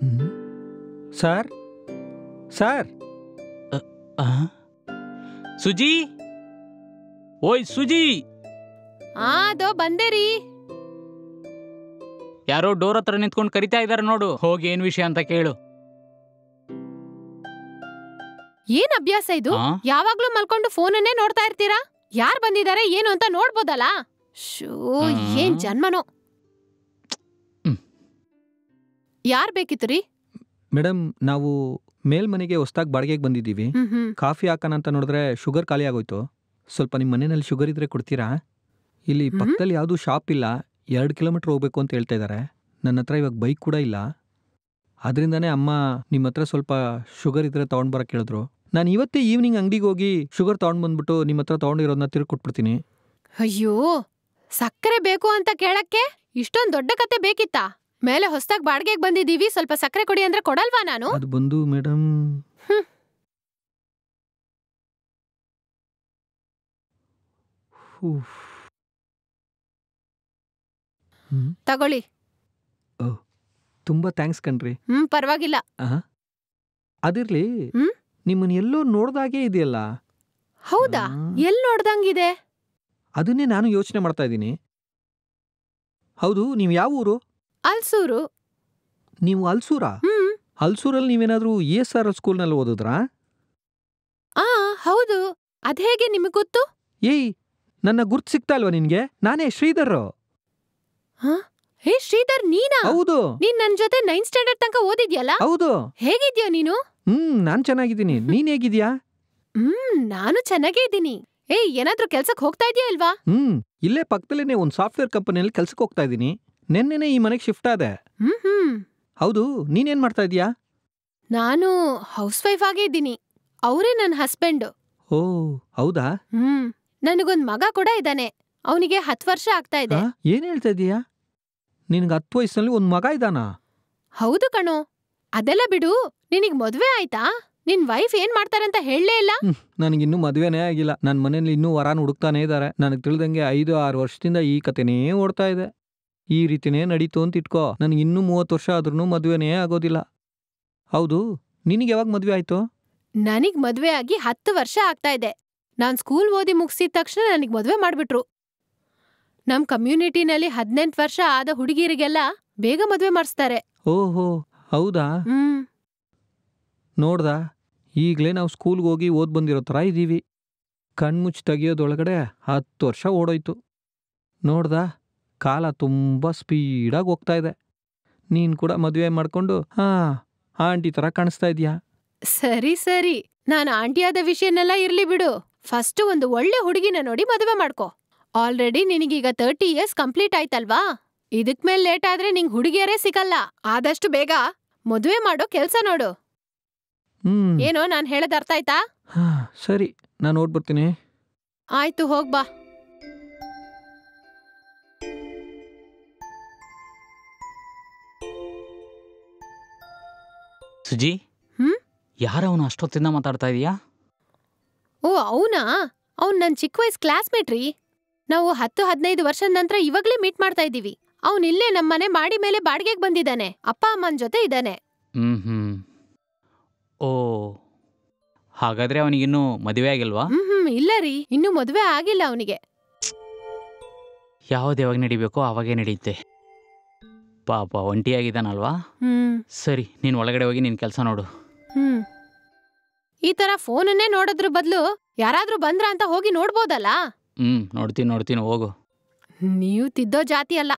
ಹ್ಮ್. Sir? Sir? Suji? ಓಯ್ ಸುಜಿ! ಆ ಅದೋ ಬಂದೆ ರೀ. ಯಾರೋ ಡೋರ್ ಹತ್ರ ನಿಂತ್ಕೊಂಡು ಕರಿತಾ ಇದಾರೆ ನೋಡು ಹೋಗಿ ಏನ್ ವಿಷಯ ಅಂತ ಕೇಳು. ಏನ್ ಅಭ್ಯಾಸ ಇದು? ಯಾವಾಗ್ಲೂ ಮಲ್ಕೊಂಡು ಫೋನನ್ನೇ ನೋಡ್ತಾ ಇರ್ತೀರಾ? ಯಾರ್ ಬಂದಿದ್ದಾರೆ ಏನು ಅಂತ ನೋಡ್ಬೋದಲ್ಲ? ಶೂ. ಏನ್ ಜನ್ಮನೋ. ಯಾರ್ ಬೇಕಿತ್ತು ರೀ ಮೇಡಮ್ ನಾವು ಮೇಲ್ಮನೆಗೆ ಹೊಸ್ದಾಗಿ ಬಾಡಿಗೆಗೆ ಬಂದಿದ್ದೀವಿ. ಹ್ಮ್ ಹ್ಮ್. ಕಾಫಿ ಹಾಕೋಣ ಅಂತ ನೋಡಿದ್ರೆ ಶುಗರ್ ಖಾಲಿ ಆಗೋಯ್ತು. ಸ್ವಲ್ಪ ನಿಮ್ಮ ಮನೆಯಲ್ಲಿ ಶುಗರ್ ಇದ್ರೆ ಕೊಡ್ತೀರಾ? ಇಲ್ಲಿ. ಪಕ್ಕದಲ್ಲಿ ಯಾವುದು ಶಾಪ್ ಇಲ್ಲ. ಎರಡು ಕಿಲೋಮೀಟ್ರ್ ಹೋಗ್ಬೇಕು ಅಂತ ಹೇಳ್ತಾ ಇದ್ದಾರೆ ನನ್ನ ಹತ್ರ ಇವಾಗ ಬೈಕ್ ಕೂಡ ಇಲ್ಲ. ಅದರಿಂದನೇ ಅಮ್ಮ ನಿಮ್ಮ ಹತ್ರ ಸ್ವಲ್ಪ ಶುಗರ್ ಇದ್ರೆ ತೊಗೊಂಡು ಬರೋಕೆ ಹೇಳಿದ್ರು. ನಾನು ಇವತ್ತೇ ಈವ್ನಿಂಗ್ ಅಂಗಡಿಗೆ ಹೋಗಿ ಶುಗರ್ ತೊಗೊಂಡು ಬಂದ್ಬಿಟ್ಟು ನಿಮ್ಮ ಹತ್ರ ತೊಗೊಂಡಿರೋದನ್ನ ತಿರುಗಿ ಕೊಟ್ಬಿಡ್ತೀನಿ. ಅಯ್ಯೋ ಸಕ್ಕರೆ ಬೇಕು ಅಂತ ಕೇಳಕ್ಕೆ ಇಷ್ಟೊಂದ್ ದೊಡ್ಡ ಕತೆ ಬೇಕಿತ್ತಾ? ಮೇಲೆ ಹೊಸದಾಗಿ ಬಾಡಿಗೆಗೆ ಬಂದಿದ್ದೀವಿ ಸ್ವಲ್ಪ ಸಕ್ಕರೆ ಕೊಡಿ ಅಂದ್ರೆ ಕೊಡಲ್ವಾ ನಾನು? ಅದು ಬಂದು ಮೇಡಮ್. ತಗೊಳ್ಳಿ. ತುಂಬಾ ಥ್ಯಾಂಕ್ಸ್ ಕಣ್ರಿ. ಹ್ಮ್ ಪರವಾಗಿಲ್ಲ. ಅದಿರ್ಲಿ? ನಿಮ್ಮನ್ನ ಎಲ್ಲೋ ನೋಡ್ದಾಗೆ ಇದೆಯಲ್ಲ? ಹೌದಾ? ಎಲ್ಲಿ ಎಲ್ ನೋಡ್ದಂಗಿದೆ? ಅದನ್ನೇ ನಾನು ಯೋಚನೆ ಮಾಡ್ತಾ ಇದ್ದೀನಿ. ಹೌದು ನೀವು ಯಾವ ಊರು? ಅಲ್ಸೂರು. ನೀವು ಅಲ್ಸೂರಾ? ಹ್ಮ್. ಅಲ್ಸೂರಲ್ಲಿ ನೀವೇನಾದ್ರೂ ಎ ಎಸ್ ಆರ್ ಸ್ಕೂಲ್ನಲ್ಲಿ ಓದಿದ್ರಾ? ಆ ಹೌದು. ಅದ್ಹೇಗೆ ನಿಮಗೆ ಗೊತ್ತು? ಏಯ್ ನನ್ನ ಗುರ್ತು ಸಿಗ್ತಾ ಇಲ್ವಾ ನಿನ್ಗೆ? ನಾನೇ ಶ್ರೀಧರ್ ಹೇ? ಶ್ರೀಧರ್ ನೀನಾ? ಹೌದು. ನೀನ್ ನನ್ ಜೊತೆ ನೈನ್ ಸ್ಟ್ಯಾಂಡರ್ಡ್ ತನಕ ಓದಿದ್ಯಲ್ಲ? ಹೌದು. ಹೇಗಿದ್ಯಾ ನೀನು? ಹ್ಮ್ ನಾನ್ ಚೆನ್ನಾಗಿದ್ದೀನಿ. ನೀನ್ ಹೇಗಿದ್ಯಾ? ಹ್ಮ್ ನಾನು ಚೆನ್ನಾಗೇ ಇದ್ದೀನಿ. ಏಯ್ ಏನಾದ್ರೂ ಕೆಲ್ಸಕ್ ಹೋಗ್ತಾ ಇದೀಯಾ ಇಲ್ವಾ? ಹ್ಮ್ ಇಲ್ಲೇ ಪಕ್ಕದಲ್ಲೇ ಒಂದು ಸಾಫ್ಟ್ವೇರ್ ಕಂಪನಿಯಲ್ಲಿ ಕೆಲ್ಸಕ್ಕೆ ಹೋಗ್ತಾ ಇದ್ದೀನಿ. ನೆನ್ನೆನೆ ಈ ಮನೆಗೆ ಶಿಫ್ಟ್ ಆದೆ. ಹ್ಮ್ ಹ್ಮ್ ಹೌದು ನೀನೇನ್ ಮಾಡ್ತಾ ಇದೀಯಾ ನಾನು ಹೌಸ್ ವೈಫ್ ಆಗೇ ಇದ್ದೀನಿ. ಅವರೇ ನನ್ನ ಹಸ್ಬೆಂಡ್ ಓ ಹೌದಾ? ಹ್ಮ್ ನನಗೊಂದ್ ಮಗ ಕೂಡ ಇದ್ದಾನೆ. ಅವನಿಗೆ ಹತ್ ವರ್ಷ ಆಗ್ತಾ ಇದೆ. ಆ, ಏನ್ ಹೇಳ್ತಾ ಇದೀಯಾ ನಿನ್ಗೆ ಹತ್ತು ವಯಸ್ಸಲ್ಲಿ ಒಂದ್ ಮಗ ಇದ್ದಾನಾ? ಹೌದು ಕಣೋ. ಅದೆಲ್ಲ ಬಿಡು ನಿನಗ್ ಮದ್ವೆ ಆಯ್ತಾ? ನಿನ್ ವೈಫ್ ಏನ್ ಮಾಡ್ತಾರಂತ ಹೇಳಲೇ ಇಲ್ಲ. ನನಗಿನ್ನೂ ಮದ್ವೆನೇ ಆಗಿಲ್ಲ. ನನ್ನ ಮನೇಲಿ ಇನ್ನೂ ವರಾನ್ ಹುಡುಕ್ತಾನೇ ಇದ್ದಾರೆ ನನಗೆ ತಿಳಿದಂಗೆ ಐದು ಆರು ವರ್ಷದಿಂದ ಈ ಕತೆನೇ ಓಡ್ತಾ ಇದೆ. ಈ ರೀತಿನೇ ನಡೀತು ಅಂತ ಇಟ್ಕೋ ನನಗೆ ಇನ್ನೂ ಮೂವತ್ತು ವರ್ಷ ಆದ್ರೂ ಮದುವೆನೇ ಆಗೋದಿಲ್ಲ. ಹೌದು ನಿನಗೆ ಯಾವಾಗ ಮದುವೆ ಆಯ್ತು? ನನಗ್ ಮದ್ವೆ ಆಗಿ ಹತ್ತು ವರ್ಷ ಆಗ್ತಾ ಇದೆ. ನಾನ್ ಸ್ಕೂಲ್ ಓದಿ ಮುಗಿಸಿದ ತಕ್ಷಣ ನನಗೆ ಮದ್ವೆ ಮಾಡ್ಬಿಟ್ರು. ನಮ್ ಕಮ್ಯುನಿಟಿನಲ್ಲಿ ಹದಿನೆಂಟು ವರ್ಷ ಆದ ಹುಡುಗಿರಿಗೆಲ್ಲ ಬೇಗ ಮದ್ವೆ ಮಾಡಿಸ್ತಾರೆ. ಓಹೋ ಹೌದಾ? ಹ್ಮ್. ನೋಡ್ದ ಈಗಲೇ ನಾವು ಸ್ಕೂಲ್ಗೆ ಹೋಗಿ ಓದ್ ಬಂದಿರೋ ಥರ ಇದ್ದೀವಿ ಕಣ್ಮುಚ್ಚಿ ತೆಗಿಯೋದೊಳಗಡೆ ಹತ್ತು ವರ್ಷ ಓಡೋಯ್ತು. ನೋಡ್ದ ಕಾಲ ತುಂಬ ಸ್ಪೀಡಾಗಿ ಹೋಗ್ತಾ ಇದೆ. ನೀನು ಕೂಡ ಮದುವೆ ಮಾಡ್ಕೊಂಡು ಹಾ ಆಂಟಿ ಥರ ಕಾಣಿಸ್ತಾ ಇದೀಯಾ? ಸರಿ ಸರಿ. ನಾನು ಆಂಟಿಯಾದ ವಿಷಯನೆಲ್ಲ ಇರ್ಲಿ ಬಿಡು. ಫಸ್ಟ್ ಒಂದು ಒಳ್ಳೆ ಹುಡುಗಿನ ನೋಡಿ ಮದುವೆ ಮಾಡ್ಕೊ. ಆಲ್ರೆಡಿ ನಿನಗೀಗ ತರ್ಟಿ ಇಯರ್ಸ್ ಕಂಪ್ಲೀಟ್ ಆಯ್ತಲ್ವಾ? ಇದಕ್ ಮೇಲೆ ಲೇಟ್ ಆದ್ರೆ ನಿಂಗ್ ಹುಡುಗಿಯರೇ ಸಿಗಲ್ಲ. ಆದಷ್ಟು ಬೇಗ ಮದುವೆ ಮಾಡೋ ಕೆಲ್ಸ ನೋಡು. ಹ್ಮ್. ಏನೋ ನಾನು ಹೇಳದ್ ಅರ್ಥ ಆಯ್ತಾ? ಹಾ, ಸರಿ. ನಾನು ನೋಡ್ಬಿಡ್ತೀನಿ ಆಯ್ತು ಹೋಗ್ಬಾ ಸುಜಿ? ಹ್ಮ್? ಯಾರವನು ಅಷ್ಟೊತ್ತಿಂದ ಮಾತಾಡ್ತಾ ಇದೀಯಾ? ಓ ಅವನಾ? ಅವ್ನ್ ನನ್ ಚಿಕ್ಕ ವಯಸ್ ಕ್ಲಾಸ್ಮೇಟ್ ರೀ. ನಾವು ಹತ್ತು ಹದಿನೈದು ವರ್ಷದ ನಂತರ ಇವಾಗ್ಲೇ ಮೀಟ್ ಮಾಡ್ತಾ ಇದೀವಿ ಅವ್ನ್ ಇಲ್ಲೇ ನಮ್ಮನೆ ಮಾಡಿ ಮೇಲೆ ಬಾಡಿಗೆಗೆ ಬಂದಿದ್ದಾನೆ. ಅಪ್ಪ ಅಮ್ಮನ್ ಜೊತೆ ಇದ್ದಾನೆ. ಹ್ಮ್ ಹ್ಮ್ ಓ ಹಾಗಾದ್ರೆ ಅವನಿಗಿನ್ನೂ ಮದುವೆ ಆಗಿಲ್ವಾ? ಹ್ಮ್ ಹ್ಮ್ ಇಲ್ಲ ರೀ. ಇನ್ನೂ ಮದುವೆ ಆಗಿಲ್ಲ ಅವನಿಗೆ. ಯಾವ್ದು ಯಾವಾಗ ನಡಿಬೇಕೋ ಅವಾಗೇ ನಡೆಯುತ್ತೆ ಪಾಪ ಒಂಟಿಯಾಗಿದ್ದಾನಲ್ವಾ? ಸರಿ ನೀನು ಒಳಗಡೆ ಹೋಗಿ ನಿನ್ನ ಕೆಲಸ ನೋಡು. ಹ್ಮ್. ಈ ತರ ಫೋನನ್ನೇ ನೋಡೋದ್ರ ಬದಲು ಯಾರಾದ್ರೂ ಬಂದ್ರ ಅಂತ ಹೋಗಿ ನೋಡ್ಬೋದಲ್ಲ? ಹ್ಮ್ ನೋಡ್ತೀನಿ ನೋಡ್ತೀನಿ ಹೋಗು. ನೀವು ತಿದ್ದೋ ಜಾತಿ ಅಲ್ಲ.